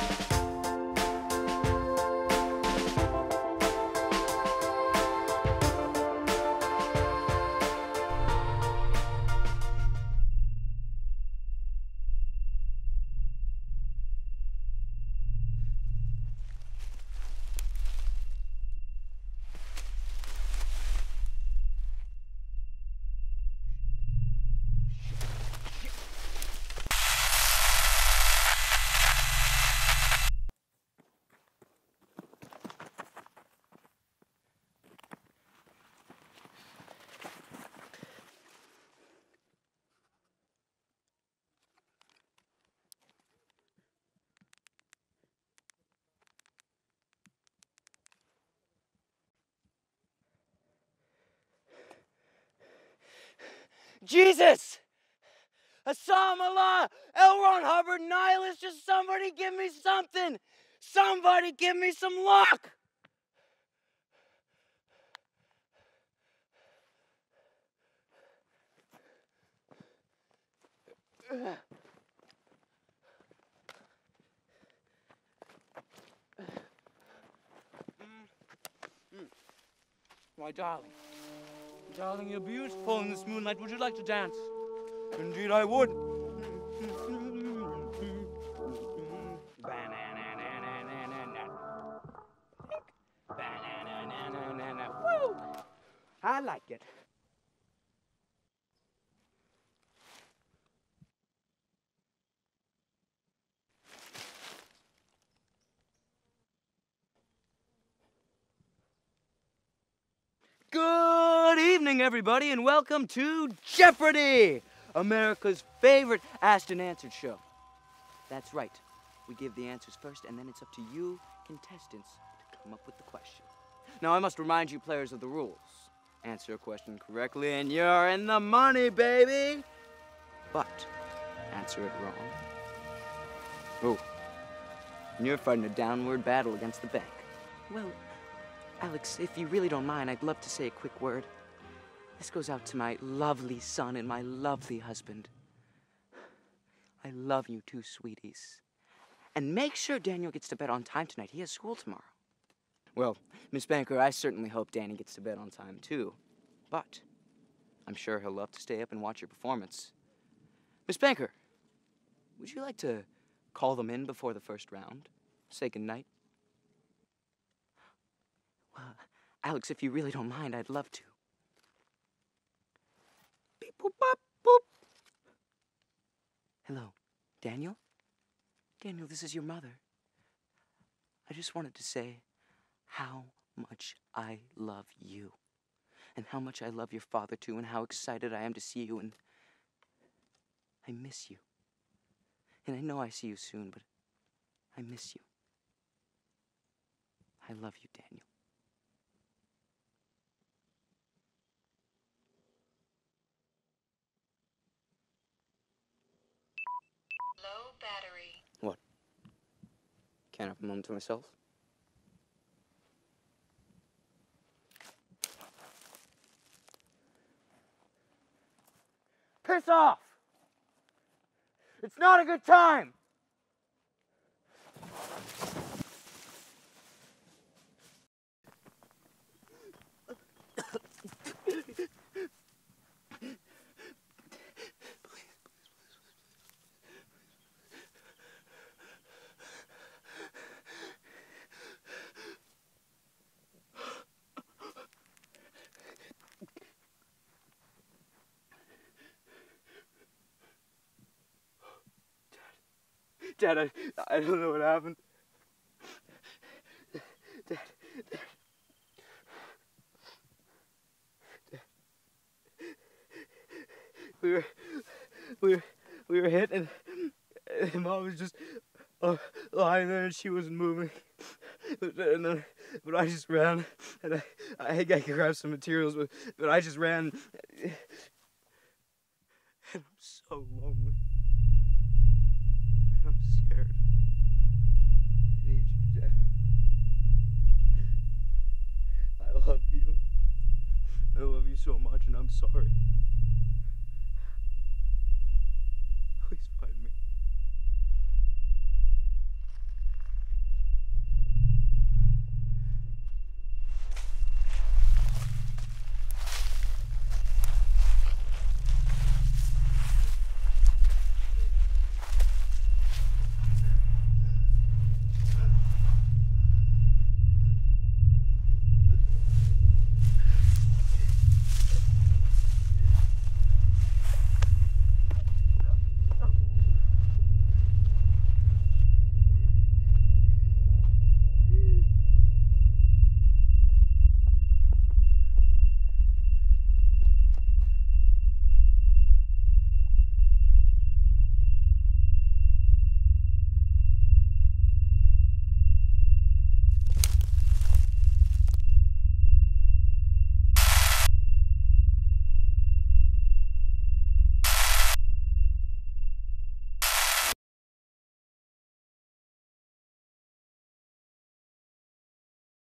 Bye. Jesus! Assam Allah, L. Ron Hubbard, nihilist, just somebody give me something! Somebody give me some luck! My darling. Darling, you're beautiful in this moonlight. Would you like to dance? Indeed, I would. I like it. Good evening, everybody, and welcome to Jeopardy! America's favorite asked and answered show. That's right. We give the answers first, and then it's up to you, contestants, to come up with the question. Now, I must remind you, players, of the rules. Answer a question correctly, and you're in the money, baby! But, answer it wrong. Oh, and you're fighting a downward battle against the bank. Well, Alex, if you really don't mind, I'd love to say a quick word. This goes out to my lovely son and my lovely husband. I love you too, sweeties. And make sure Daniel gets to bed on time tonight. He has school tomorrow. Well, Miss Banker, I certainly hope Danny gets to bed on time too. But I'm sure he'll love to stay up and watch your performance. Miss Banker, would you like to call them in before the first round? Say goodnight? Well, Alex, if you really don't mind, I'd love to. Hello, Daniel? Daniel, this is your mother. I just wanted to say how much I love you. And how much I love your father, too, and how excited I am to see you, and I miss you. And I know I see you soon, but I miss you. I love you, Daniel. Low battery. What? Can't have a moment to myself? Piss off! It's not a good time! Dad, I, I don't know what happened. Dad, Dad. Dad. We were, we were, we were hit, and, and Mom was just uh, lying there, and she wasn't moving. And then, but I just ran, and I, I, I could grab some materials, but, but I just ran. And I'm so lonely. I'm scared. I need you, Dad. I love you. I love you so much, and I'm sorry.